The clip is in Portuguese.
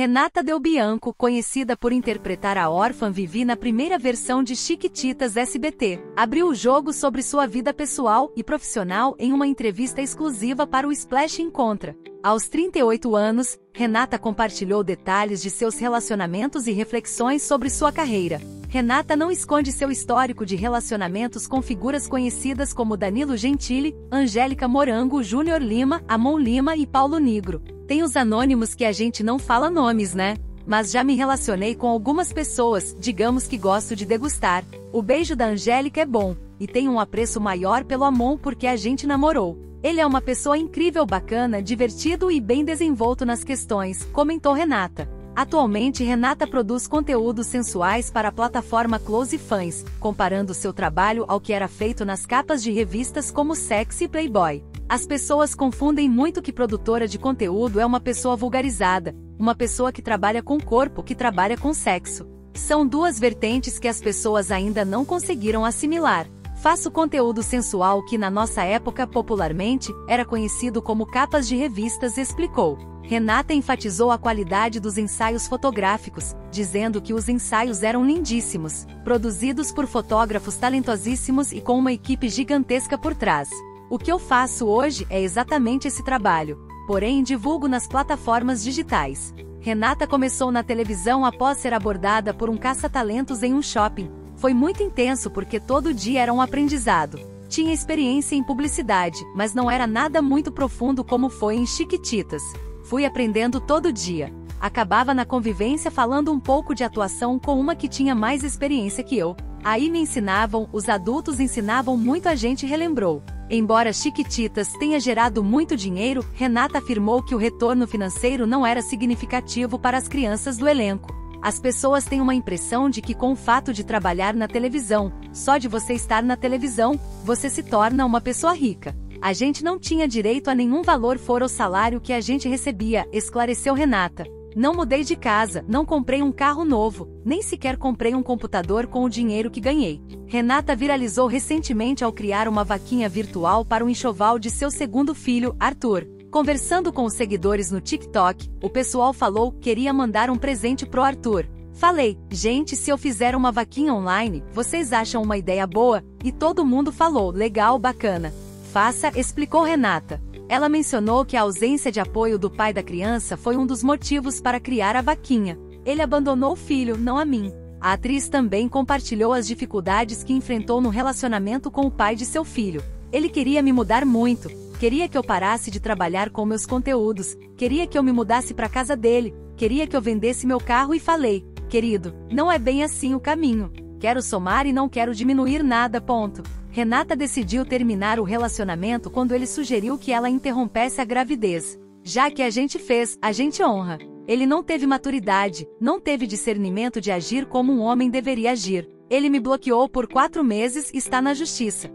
Renata Del Bianco, conhecida por interpretar a órfã Vivi na primeira versão de Chiquititas SBT, abriu o jogo sobre sua vida pessoal e profissional em uma entrevista exclusiva para o Splash Encontra. Aos 38 anos, Renata compartilhou detalhes de seus relacionamentos e reflexões sobre sua carreira. Renata não esconde seu histórico de relacionamentos com figuras conhecidas como Danilo Gentili, Angélica Morango, Júnior Lima, Amon Lima e Paulo Negro. Tem os anônimos que a gente não fala nomes, né? Mas já me relacionei com algumas pessoas, digamos que gosto de degustar. O beijo da Angélica é bom, e tenho um apreço maior pelo Amon porque a gente namorou. Ele é uma pessoa incrível, bacana, divertido e bem desenvolto nas questões, comentou Renata. Atualmente Renata produz conteúdos sensuais para a plataforma Close Fans, comparando seu trabalho ao que era feito nas capas de revistas como Sexy Playboy. As pessoas confundem muito que produtora de conteúdo é uma pessoa vulgarizada, uma pessoa que trabalha com corpo que trabalha com sexo. São duas vertentes que as pessoas ainda não conseguiram assimilar. Faço conteúdo sensual que na nossa época popularmente era conhecido como capas de revistas, explicou. Renata enfatizou a qualidade dos ensaios fotográficos, dizendo que os ensaios eram lindíssimos, produzidos por fotógrafos talentosíssimos e com uma equipe gigantesca por trás. O que eu faço hoje é exatamente esse trabalho, porém divulgo nas plataformas digitais. Renata começou na televisão após ser abordada por um caça-talentos em um shopping, foi muito intenso porque todo dia era um aprendizado. Tinha experiência em publicidade, mas não era nada muito profundo como foi em Chiquititas. Fui aprendendo todo dia. Acabava na convivência falando um pouco de atuação com uma que tinha mais experiência que eu. Aí me ensinavam, os adultos ensinavam muito a gente relembrou. Embora Chiquititas tenha gerado muito dinheiro, Renata afirmou que o retorno financeiro não era significativo para as crianças do elenco. As pessoas têm uma impressão de que com o fato de trabalhar na televisão, só de você estar na televisão, você se torna uma pessoa rica. A gente não tinha direito a nenhum valor fora o salário que a gente recebia, esclareceu Renata. Não mudei de casa, não comprei um carro novo, nem sequer comprei um computador com o dinheiro que ganhei. Renata viralizou recentemente ao criar uma vaquinha virtual para o enxoval de seu segundo filho, Arthur. Conversando com os seguidores no TikTok, o pessoal falou que queria mandar um presente pro Arthur. Falei, gente, se eu fizer uma vaquinha online, vocês acham uma ideia boa? E todo mundo falou, legal, bacana. Faça, explicou Renata. Ela mencionou que a ausência de apoio do pai da criança foi um dos motivos para criar a vaquinha. Ele abandonou o filho, não a mim. A atriz também compartilhou as dificuldades que enfrentou no relacionamento com o pai de seu filho. Ele queria me mudar muito, Queria que eu parasse de trabalhar com meus conteúdos, queria que eu me mudasse para casa dele, queria que eu vendesse meu carro e falei, querido, não é bem assim o caminho. Quero somar e não quero diminuir nada. Ponto. Renata decidiu terminar o relacionamento quando ele sugeriu que ela interrompesse a gravidez. Já que a gente fez, a gente honra. Ele não teve maturidade, não teve discernimento de agir como um homem deveria agir. Ele me bloqueou por quatro meses e está na justiça.